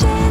passion.